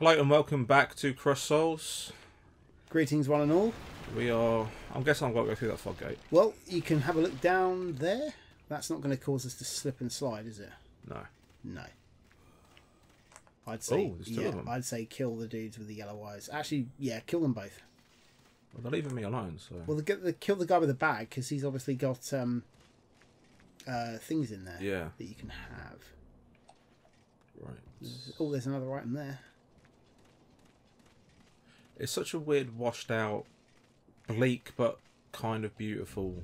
Hello and welcome back to Crushed Souls. Greetings, one and all. We are. I'm guessing I've got to go through that fog gate. Well, you can have a look down there. That's not going to cause us to slip and slide, is it? No. No. I'd say, Oh, two yeah, of them. I'd say kill the dudes with the yellow eyes. Actually, yeah, kill them both. Well, they're leaving me alone, so. Well, the, the kill the guy with the bag because he's obviously got um, uh, things in there yeah. that you can have. Right. Oh, there's another item there. It's such a weird, washed out, bleak but kind of beautiful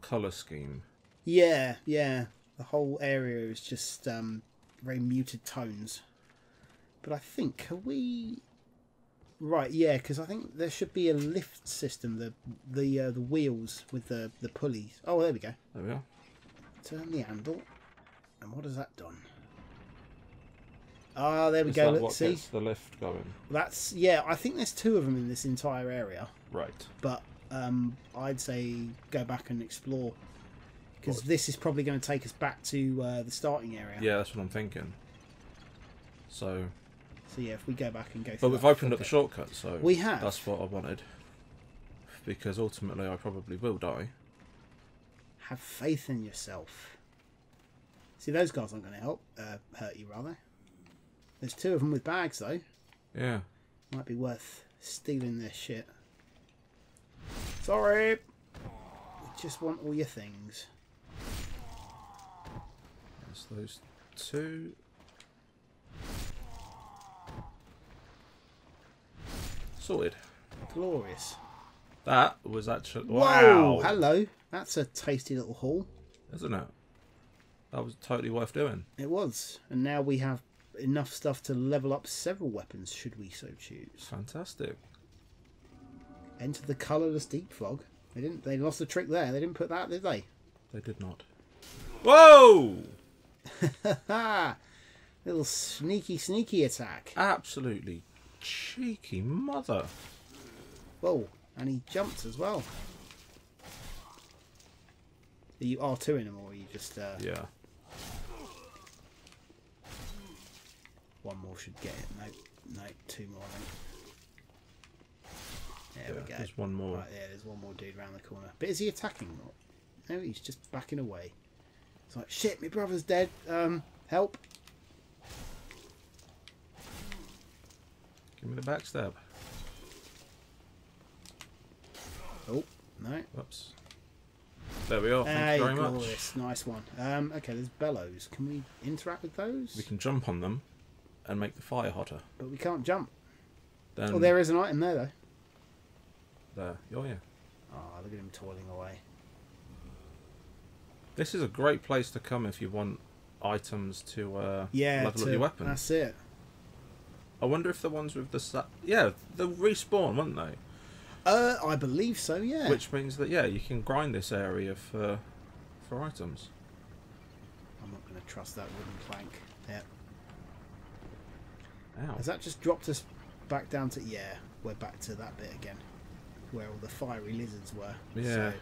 color scheme. Yeah, yeah. The whole area is just um, very muted tones. But I think are we right? Yeah, because I think there should be a lift system. The the uh, the wheels with the the pulleys. Oh, there we go. There we are. Turn the handle, and what has that done? Ah, there we Is go. Let's what see. the lift going? That's yeah. I think there's two of them in this entire area. Right. but um, I'd say go back and explore because this is probably going to take us back to uh, the starting area. Yeah, that's what I'm thinking. So, So yeah, if we go back and go. but we've opened up the shortcut, so We have. That's what I wanted. Because ultimately, I probably will die. Have faith in yourself. See, those guys aren't going to help uh, hurt you, rather. There's two of them with bags though. Yeah. Might be worth stealing their shit. Sorry. We just want all your things. There's those two. Sorted. Glorious. That was actually Whoa! wow, Hello. That's a tasty little haul. isn't it? That was totally worth doing. It was, and now we have enough stuff to level up several weapons, should we so choose. Fantastic. Enter the colourless deep fog. They didn't. They lost the trick there. They didn't put that, did they? They did not. Whoa! Little sneaky, sneaky attack. Absolutely cheeky mother. Whoa! And he jumped as well. Are you R two in him, or are you just uh, Yeah. One more should get it? No, no, two more. There yeah. we go. There's one more. Right there, there's one more dude around the corner. But is he attacking? No, he's just backing away. It's like, shit, my brother's dead. Um, help. Give me the backstab. Oh, no. Whoops. There we are. Thank Hey, you very much. glorious. Nice one. Um, okay, there's bellows. Can we interact with those? We can jump on them and make the fire hotter. But we can't jump. Then oh, there is an item there, though. there. Oh yeah. Oh, look at him toiling away. This is a great place to come if you want items to uh, Yeah, level up your weapon. that's it. I wonder if the ones with the yeah they'll respawn, won't they? Uh, I believe so, yeah. Which means that yeah you can grind this area for for items. I'm not going to trust that wooden plank. Yeah. Ow. Has that just dropped us back down to... Yeah, we're back to that bit again. Where all the fiery lizards were. Yeah. So,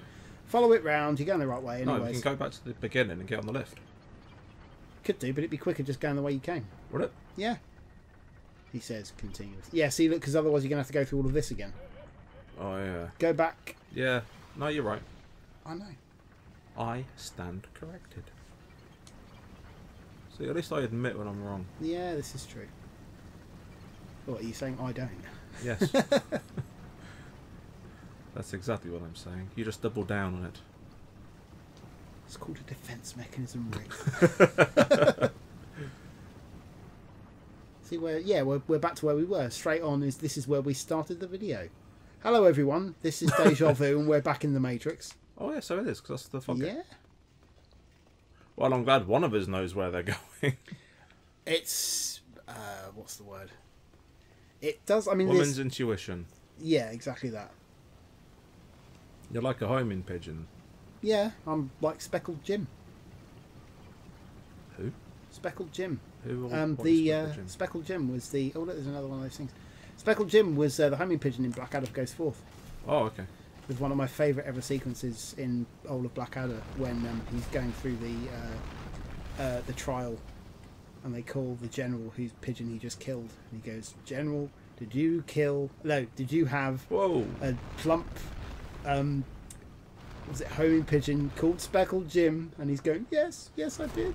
follow it round. You're going the right way no, we can go back to the beginning and get on the lift. Could do, but it'd be quicker just going the way you came. Would it? Yeah. He says continuous. Yeah, see, look, because otherwise you're going to have to go through all of this again. Oh yeah. Go back. Yeah. No, you're right. I know. I stand corrected. See, at least I admit when I'm wrong. Yeah, this is true. What, are you saying I don't? Yes. That's exactly what I'm saying. You just double down on it. It's called a defense mechanism, Rik. See where? Yeah, we're, we're back to where we were. Straight on is this is where we started the video. Hello, everyone. This is Deja Vu, and we're back in the Matrix. Oh yeah, so it is because that's the fucking. Yeah, Well, I'm glad one of us knows where they're going. it's uh, what's the word? It does. I mean, Woman's intuition. yeah, exactly that. You're like a homing pigeon. Yeah, I'm like Speckled Jim. Who? Speckled Jim. Who? Um, the uh, Speckled Jim? Speckled Jim was the. Oh, look, there's another one of those things. Speckled Jim was uh, the homing pigeon in Blackadder Goes Forth. Oh, okay. with one of my favourite ever sequences in all of Blackadder when um, he's going through the uh, uh, the trial and they call the general whose pigeon he just killed. And he goes, General, did you kill? No, did you have Whoa! a plump, um, was it homing pigeon called Speckled Jim? And he's going, Yes, yes, I did.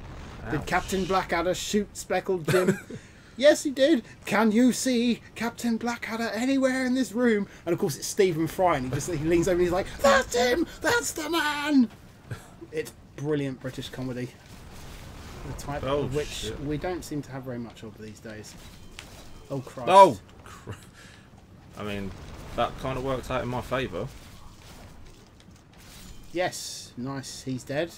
Did Captain Blackadder shoot Speckled Jim? yes, he did. Can you see Captain Blackadder anywhere in this room? And of course, it's Stephen Fry, and he just he leans over and he's like, "That's him. That's the man." It's brilliant British comedy. The type Oh, of which shit. we don't seem to have very much of these days. Oh Christ! Oh! cr- I mean, that kind of worked out in my favour. yes, nice. He's dead.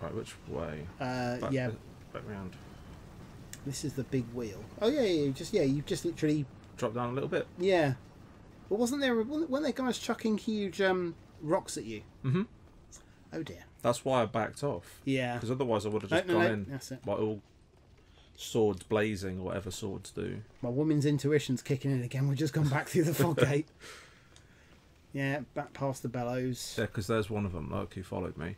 Right, which way? Uh, Back, yeah, Back round. this is the big wheel. Oh yeah, yeah. you Just yeah, you just literally Drop down a little bit. Yeah. But wasn't there weren't there guys chucking huge um, rocks at you? Mm-hmm. Oh dear. That's why I backed off. Yeah. Because otherwise I would have just gone in. that's it. Like all swords blazing or whatever swords do. My woman's intuition's kicking in again. We've just gone back through the fog gate. Yeah, back past the bellows. Yeah, because there's one of them, look, who followed me.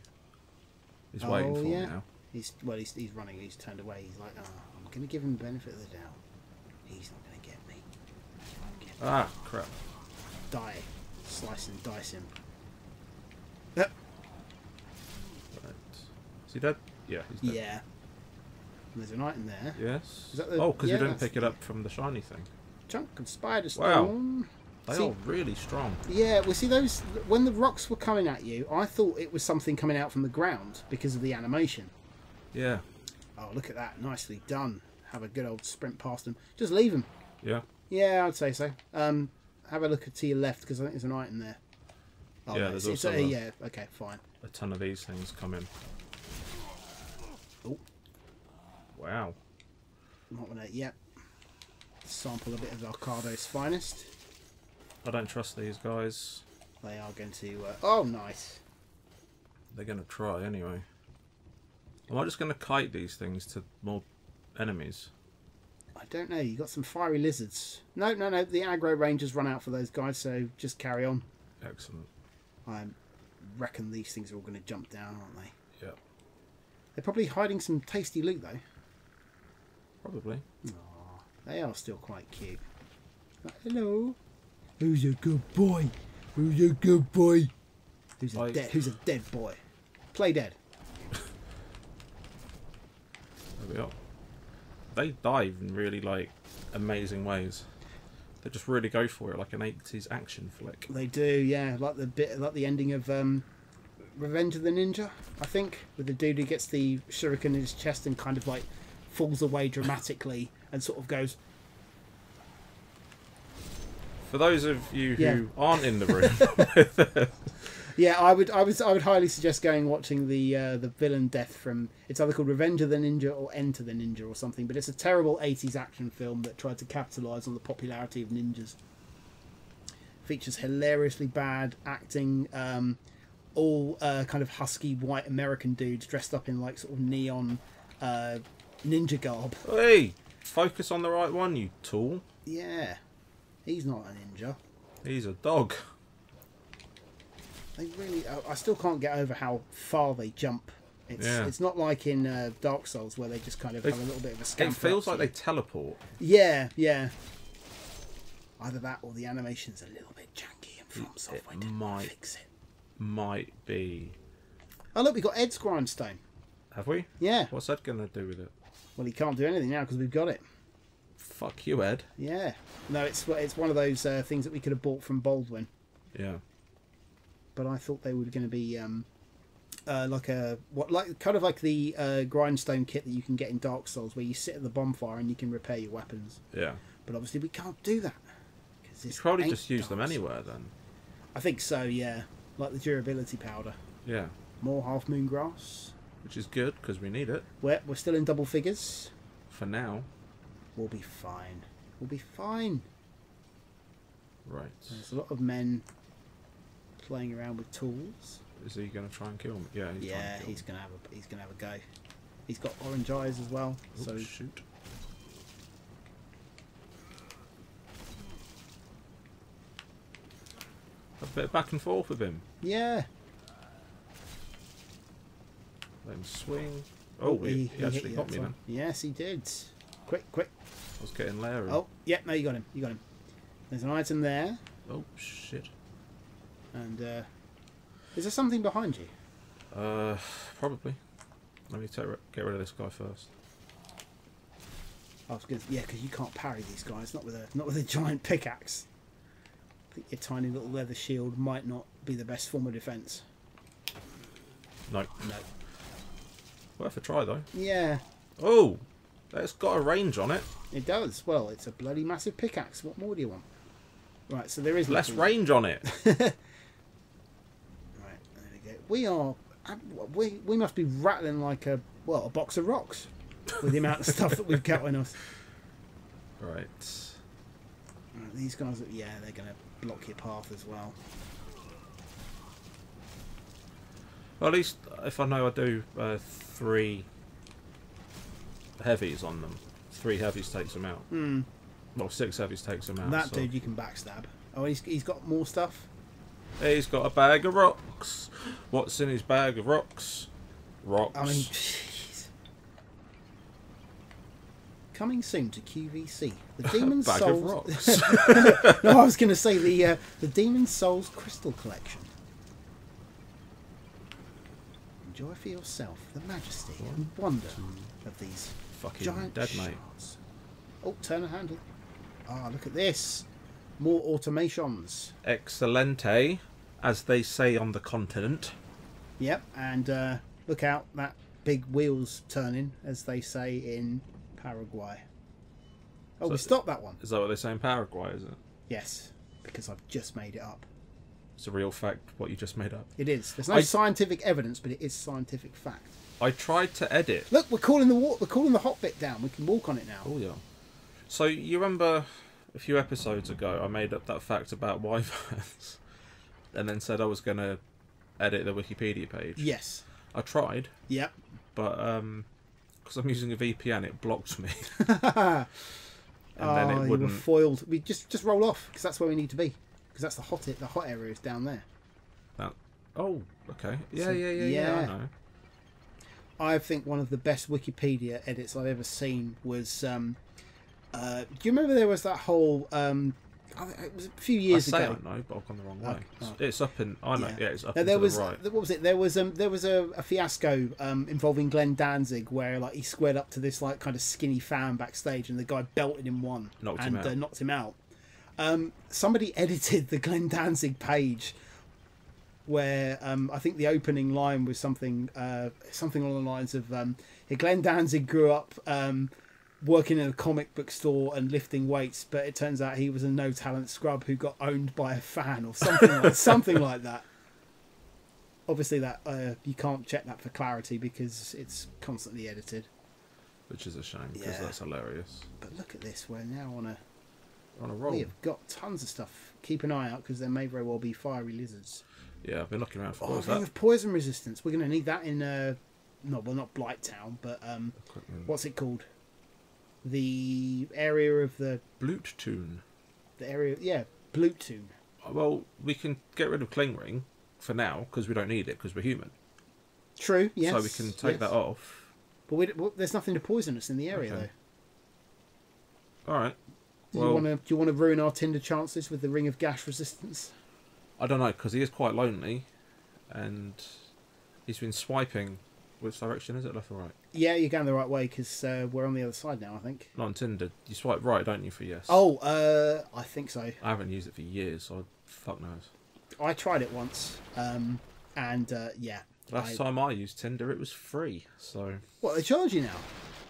He's waiting Oh, for yeah. me now. He's well, he's, he's running. He's turned away. He's like, oh, I'm going to give him the benefit of the doubt. He's not going to get me. Get me. Ah, crap. Die, slice and dice him. Right. Is he dead? Yeah, he's dead. Yeah. And there's an item there. Yes. Is that the- oh, because yeah, you didn't pick it up from the shiny thing. Chunk of spider stone. Wow. They See- are really strong. Yeah, well, see those when the rocks were coming at you, I thought it was something coming out from the ground because of the animation. Yeah. Oh, look at that, nicely done. Have a good old sprint past them. Just leave them. Yeah. Yeah, I'd say so. Um, have a look to your left because I think there's an item there. Oh, Yeah, no, there's also a- yeah. Okay, fine. A ton of these things come in. Oh. Wow. Not gonna. Yep. Sample a bit of Arcado's finest. I don't trust these guys. They are going to. Uh, oh, nice. They're going to try anyway. Am I just going to kite these things to more enemies? I don't know. You got some fiery lizards. No, no, no. The aggro rangers run out for those guys, so just carry on. Excellent. I reckon these things are all going to jump down, aren't they? Yeah. They're probably hiding some tasty loot, though. Probably. Aw, they are still quite cute. Like, Hello. Who's a good boy? Who's a good boy? Who's a dead? Who's a dead boy? Play dead. There we are. They dive in really like amazing ways. They just really go for it like an 80s action flick. They do, yeah. Like the bit, like the ending of um, Revenge of the Ninja, I think, with the dude who gets the shuriken in his chest and kind of like falls away dramatically and sort of goes, For those of you who Yeah. aren't in the room, Yeah, I would, I would, I would highly suggest going and watching the uh, the villain death from. It's either called Revenge of the Ninja or Enter the Ninja or something. But it's a terrible '80s action film that tried to capitalise on the popularity of ninjas. Features hilariously bad acting, um, all uh, kind of husky white American dudes dressed up in like sort of neon uh, ninja garb. hey, focus on the right one, you tool. Yeah, he's not a ninja. He's a dog. They really. I- still can't get over how far they jump. It's Yeah. it's not like in uh, Dark Souls where they just kind of They- have a little bit of a scam. It feels like they teleport. Yeah, yeah. Either that or the animation's a little bit janky and From Software didn't might- fix it. Might be. Oh look, we got Ed's grindstone. Have we? Yeah. What's that gonna do with it? Well, he can't do anything now because we've got it. Fuck you, Ed. Yeah. No, it's it's one of those uh, things that we could have bought from Boldwin, Yeah. but I thought they were going to be um, uh, like a what like kind of like the uh, grindstone kit that you can get in Dark Souls, where you sit at the bonfire and you can repair your weapons. Yeah. But obviously, we can't do that. 'cause You probably just use them anywhere then. I think so. Yeah, like the durability powder. Yeah. More half moon grass. Which is good because we need it We're we're still in double figures. for now. We'll be fine. We'll be fine. Right. There's a lot of men playing around with tools. Is he gonna try and kill me? Yeah. He's yeah, to he's gonna have a he's gonna have a go. He's got orange eyes as well. Oops, So shoot. A bit of back and forth with him. yeah, Let him swing. Oh, he, he hit actually got me then. Yes, he did. Quick, quick. I was getting Larry. Oh, yeah, no, you got him. You got him. There's an item there, Oh, shit. and uh, is there something behind you? Uh, probably. Let me take, get rid of this guy first. Good. Yeah, because you can't parry these guys. Not with a not with a giant pickaxe. I think your tiny little leather shield might not be the best form of defense. No. No. Worth a try, though. Yeah, Oh! That's got a range on it. it does. Well, it's a bloody massive pickaxe. What more do you want? Right, so there is Less range on it. Right, there we go. We are. We we must be rattling like a well a box of rocks with the amount of stuff that we've got on us. right. Right, these guys, yeah, they're going to block your path as well. Well, at least if I know I do uh, three heavies on them, three heavies takes them out. Hmm. Well, six heavies takes them out. that so- dude you can backstab. Oh, he's, he's got more stuff. He's got a bag of rocks. What's in his bag of rocks? Rocks. I mean, jeez. Coming soon to QVC, the Demon bag Souls. of rocks. no, I was going to say the uh, the Demon Souls Crystal Collection. Enjoy for yourself the majesty and wonder of these Fucking giant dead, mate. shards. Oh, turn a handle. Ah, look at this. More automations. Excelente, as they say on the continent. Yep, and uh, look out, that big wheels turning, as they say in Paraguay. Oh, So- we stopped that one. Is that what they say in Paraguay? Is it? Yes, because I've just made it up. It's a real fact. What you just made up. It is. There's no I- scientific evidence, but it is scientific fact. I tried to edit. Look, we're calling the wa- we're calling the hot bit down. We can walk on it now. Oh yeah. So you remember a few episodes ago, I made up that fact about wyverns, and then said I was going to edit the Wikipedia page. Yes. I tried, Yep. but um, because I'm using a VPN, it blocked me, oh, and then it wouldn't. foiled. We just just roll off because that's where we need to be. Because that's the hot the hot area is down there. That... Oh, okay. Yeah, So- yeah, yeah, yeah, I know. I think one of the best Wikipedia edits I've ever seen was. Um, uh, do you remember there was that whole? Um, it was a few years ago. I say ago. I know, but I've gone the wrong way. Okay. It's- Oh. It's up in. I know. Yeah, it's up Now, there was the right. what was it? There was um there was a, a fiasco um involving Glenn Danzig where like he squared up to this like kind of skinny fan backstage and the guy belted him one Knocked and him. Uh, knocked him out. Um, somebody edited the Glenn Danzig page where um, I think the opening line was something uh, something along the lines of um, Glenn Danzig grew up um, working in a comic book store and lifting weights, but it turns out he was a no talent scrub who got owned by a fan or something like something like that. Obviously, that uh, you can't check that for clarity because it's constantly edited. Which is a shame because Yeah. that's hilarious. But look at this; we're now on a On a roll. we have got tons of stuff. Keep an eye out because there may very well be fiery lizards. Yeah, I've been looking around for Oh, what was ring that? of poison resistance. We're going to need that in uh, no, well, not Blight Town, but um, Equipment. what's it called? The area of the Blute tune. the area, yeah, Bluetooth. Well, we can get rid of Cling Ring for now because we don't need it because we're human. True. Yes. so we can take yes. that off. But we, well, there's nothing to poison us in the area Okay. though. All right. Do Well- you want to? Do you want to ruin our Tinder chances with the ring of gash resistance? I don't know because he is quite lonely, and he's been swiping. Which direction is it, left or right? Yeah, you're going the right way because uh, we're on the other side now. I think. Not on Tinder. You swipe right, don't you, for yes? Oh, uh, I think so. I haven't used it for years, so fuck knows. I tried it once, um, and uh, yeah. Last I- time I used Tinder, it was free. So What they charge you now?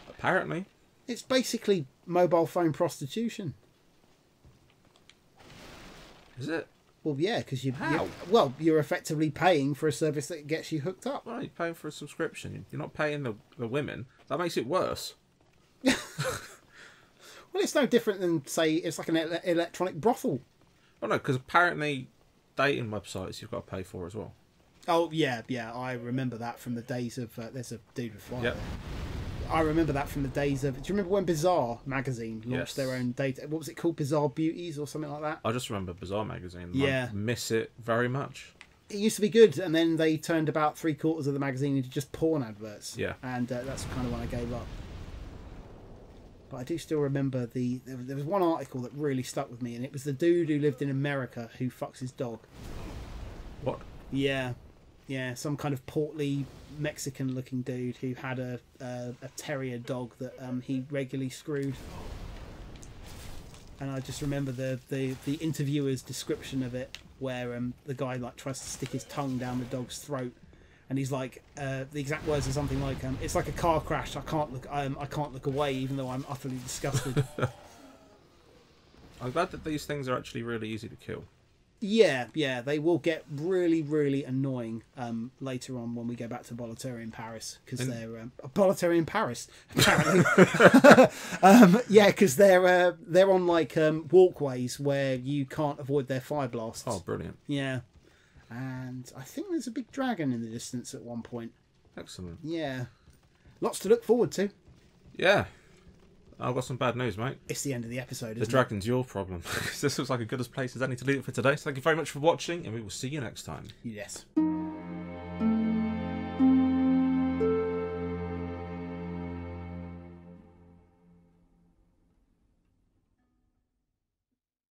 apparently, It's basically mobile phone prostitution. is it? Well, yeah, because you, How? you well, you're effectively paying for a service that gets you hooked up. Well, you're paying for a subscription. You're not paying the, the women. That makes it worse. Well, it's no different than say it's like an ele- electronic brothel. Oh no, because apparently dating websites you've got to pay for as well. Oh yeah, yeah, I remember that from the days of. Uh, there's a dude with fire. Yep. I remember that from the days of. Do you remember when Bizarre magazine launched Yes. their own data? What was it called? Bizarre Beauties or something like that. I just remember Bizarre magazine. Yeah. I miss it very much. it used to be good, and then they turned about three quarters of the magazine into just porn adverts. Yeah. and uh, that's kind of when I gave up. But I do still remember the there was, there was one article that really stuck with me, and it was the dude who lived in America who fucks his dog. What? Yeah, yeah, some kind of portly Mexican-looking dude who had a a, a terrier dog that um, he regularly screwed. And I just remember the, the, the interviewer's description of it, where um, the guy like tries to stick his tongue down the dog's throat, and he's like, uh, the exact words are something like, um, "It's like a car crash. I can't look, um, I can't look away, even though I'm utterly disgusted." I'm glad that these things are actually really easy to kill. Yeah, yeah, they will get really, really annoying um, later on when we go back to Boletarian Paris because And- they're um, Boletarian Paris apparently. um, yeah, because they're uh, they're on like um, walkways where you can't avoid their fire blasts. Oh, brilliant. Yeah, and I think there's a big dragon in the distance at one point. Excellent. Yeah, lots to look forward to. Yeah. I've got some bad news, mate. It's the end of the episode. The dragon's your problem. this looks like a good as place as any to leave it for today. So thank you very much for watching, and we will see you next time. it? Yes.